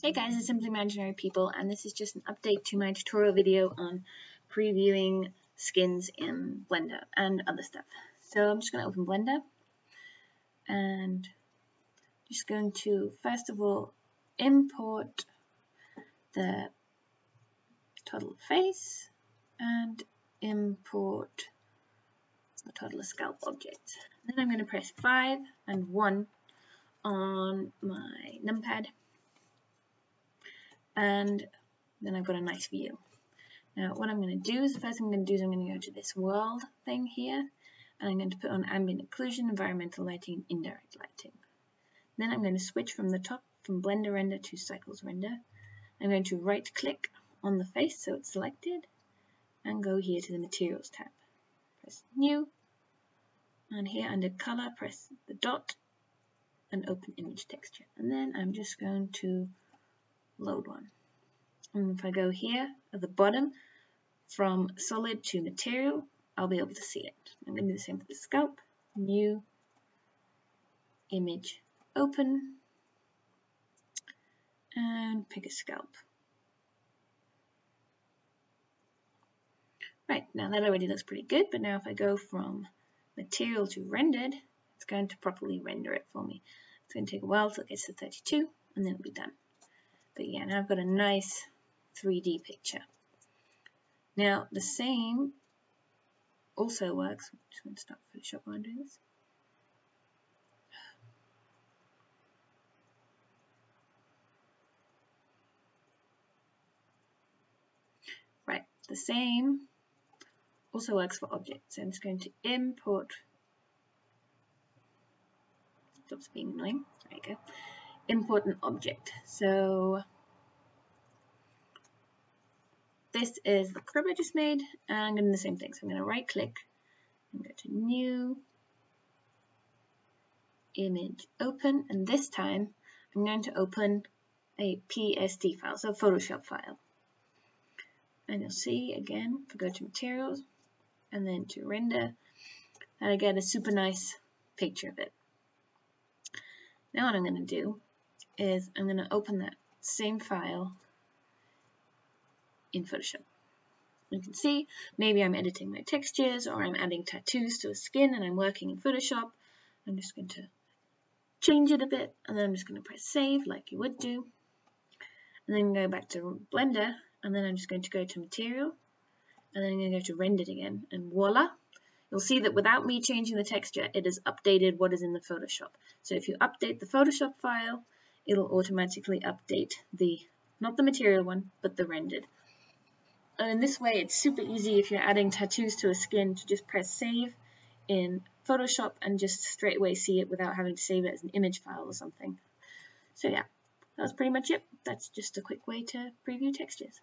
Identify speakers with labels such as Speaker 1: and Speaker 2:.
Speaker 1: Hey guys, it's Simply Imaginary People and this is just an update to my tutorial video on previewing skins in Blender and other stuff. So I'm just going to open Blender and just going to first of all import the toddler face and import the toddler scalp object. Then I'm going to press 5 and 1 on my numpad and then I've got a nice view. Now what I'm going to do is the first thing I'm going to do is I'm going to go to this world thing here and I'm going to put on ambient occlusion, environmental lighting, indirect lighting. Then I'm going to switch from the top from blender render to cycles render. I'm going to right click on the face so it's selected and go here to the materials tab. Press new and here under color press the dot and open image texture and then I'm just going to load one. And if I go here at the bottom, from solid to material, I'll be able to see it. I'm going to do the same for the scalp. New, image, open, and pick a scalp. Right, now that already looks pretty good, but now if I go from material to rendered, it's going to properly render it for me. It's going to take a while till it gets to 32, and then it'll be done. But yeah, now I've got a nice 3D picture. Now the same also works. I'm just going to start Photoshop while I'm doing this. Right, the same also works for objects. So I'm just going to import. Stops being annoying. There you go import an object. So this is the crib I just made, and I'm going to do the same thing. So I'm going to right click and go to new, image, open, and this time I'm going to open a PSD file, so a Photoshop file. And you'll see again, if I go to materials and then to render, that I get a super nice picture of it. Now what I'm going to do is I'm going to open that same file in Photoshop. You can see maybe I'm editing my textures or I'm adding tattoos to a skin and I'm working in Photoshop. I'm just going to change it a bit and then I'm just going to press save like you would do. And then go back to Blender and then I'm just going to go to material and then I'm going to go to rendered again and voila you'll see that without me changing the texture it has updated what is in the Photoshop. So if you update the Photoshop file it'll automatically update the, not the material one, but the rendered. And in this way, it's super easy if you're adding tattoos to a skin to just press save in Photoshop and just straight away see it without having to save it as an image file or something. So yeah, that's pretty much it. That's just a quick way to preview textures.